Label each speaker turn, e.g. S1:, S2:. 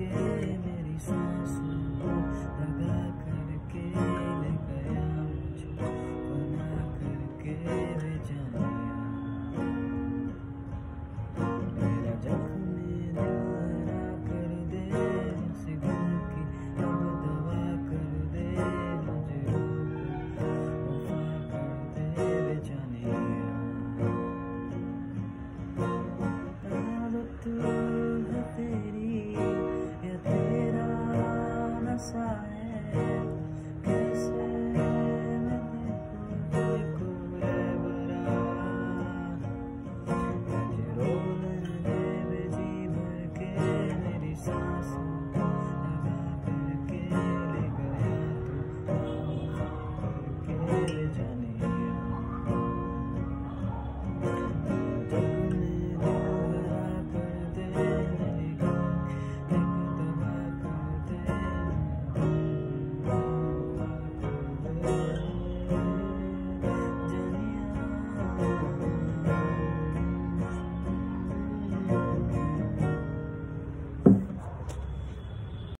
S1: again.